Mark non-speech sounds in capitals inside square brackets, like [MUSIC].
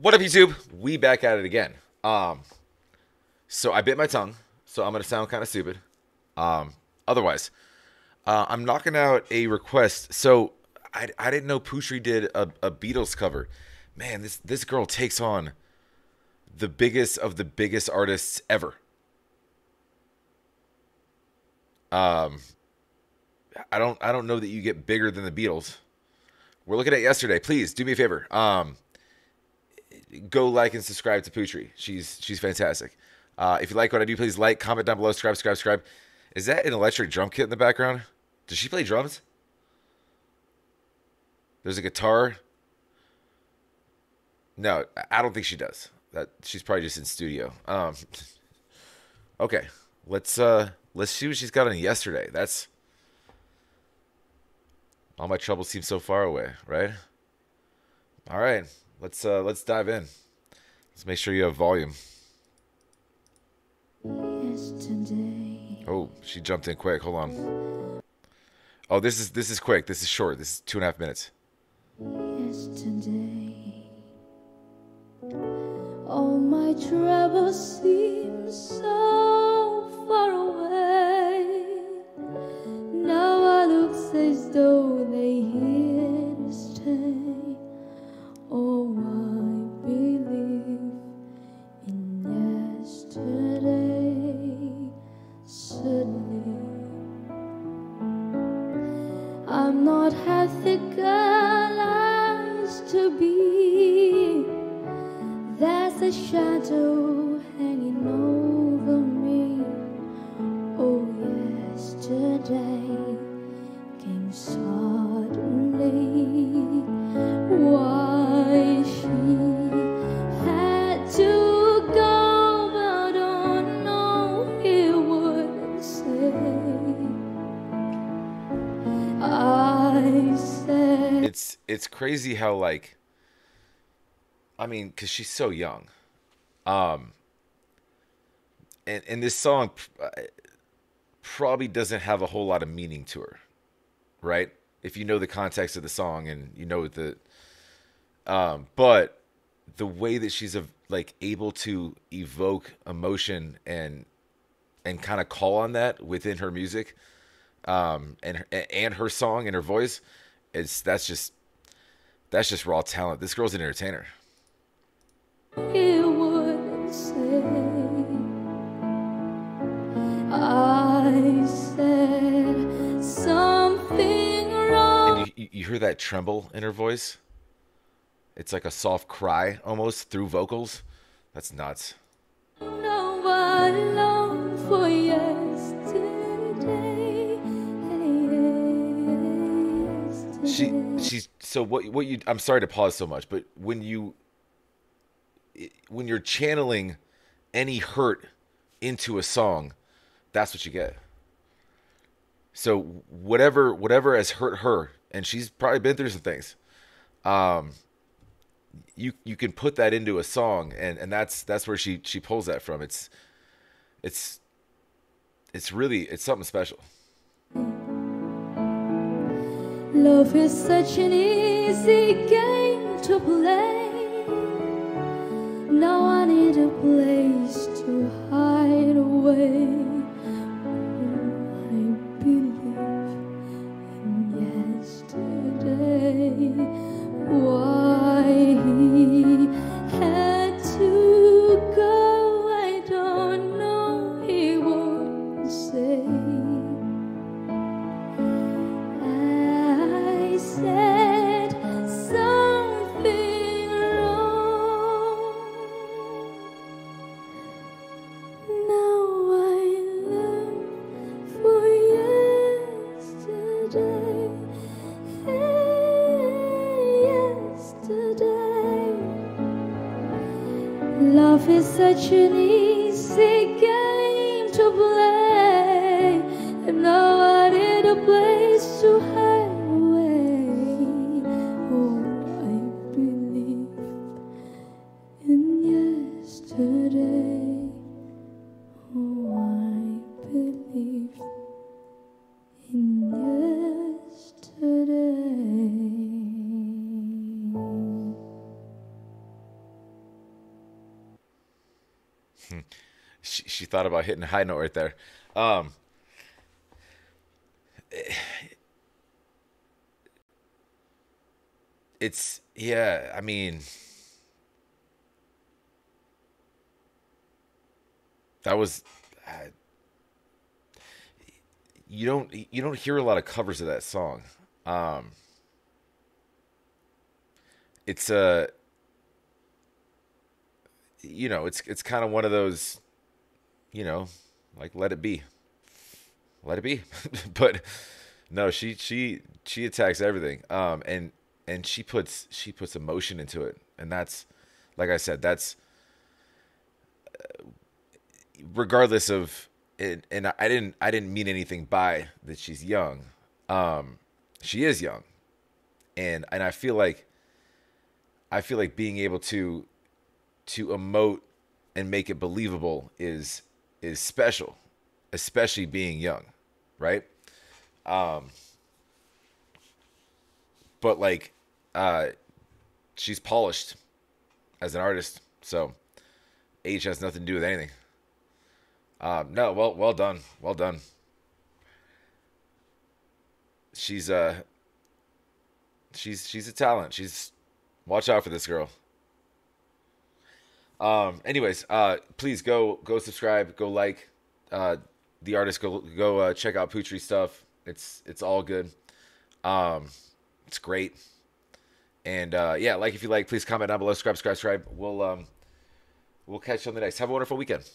What up, YouTube? We back at it again. Um, so I bit my tongue, so I'm gonna sound kind of stupid. Um, otherwise, uh, I'm knocking out a request. So I, I didn't know Putri did a, a Beatles cover. Man, this this girl takes on the biggest of the biggest artists ever. Um, I don't I don't know that you get bigger than the Beatles. We're looking at yesterday. Please do me a favor. Um, go like and subscribe to Putri. She's she's fantastic. Uh, if you like what I do, please like, comment down below, subscribe, subscribe, subscribe. Is that an electric drum kit in the background? Does she play drums? There's a guitar. No, I don't think she does. That she's probably just in studio. Um, [LAUGHS] okay, let's uh let's see what she's got on yesterday. That's all my troubles seem so far away, right? All right, let's uh let's dive in. Let's make sure you have volume. Yesterday, Oh, she jumped in quick. Hold on. Oh, this is this is quick. This is short. This is two and a half minutes. yesterday, all my troubles seem so to be. There's a shadow hanging over me. Oh, yesterday came suddenly. Why she had to go, I. It's it's crazy how like I mean, cuz she's so young. Um and and this song uh, probably doesn't have a whole lot of meaning to her. Right? If you know the context of the song and you know the um but the way that she's of like able to evoke emotion and and kind of call on that within her music um and and her song and her voice it's that's just that's just raw talent this girl's an entertainer hear that tremble in her voice it's like a soft cry almost through vocals. That's nuts. No, I long for yesterday. she she's so what what you I'm sorry to pause so much but when you when you're channeling any hurt into a song that's what you get so whatever whatever has hurt her and she's probably been through some things um you you can put that into a song and and that's that's where she she pulls that from it's it's it's really it's something special Love is such an easy game to play. Now I need a place to hide away. Love is such an easy game to play, and now thought about hitting a high note right there. Um, it's yeah. I mean, that was. Uh, you don't you don't hear a lot of covers of that song. Um, it's a you know it's it's kind of one of those you know like let it be. Let it be. [LAUGHS] But no she she she attacks everything. Um and and she puts she puts emotion into it. And that's like i said that's uh, regardless of it and i didn't i didn't mean anything by that she's young. Um she is young. And and i feel like i feel like being able to to emote and make it believable is is special, especially being young, right? Um, but like, uh, she's polished as an artist, so age has nothing to do with anything. Um, no, well, well done, well done. She's uh, she's she's a talent. She's watch out for this girl. Um, anyways, uh, please go go subscribe, go like uh, the artist, go go uh, check out Putri stuff. It's it's all good. Um, it's great. And uh, yeah, like if you like, please comment down below, subscribe, subscribe, subscribe. We'll um, we'll catch you on the next. Have a wonderful weekend.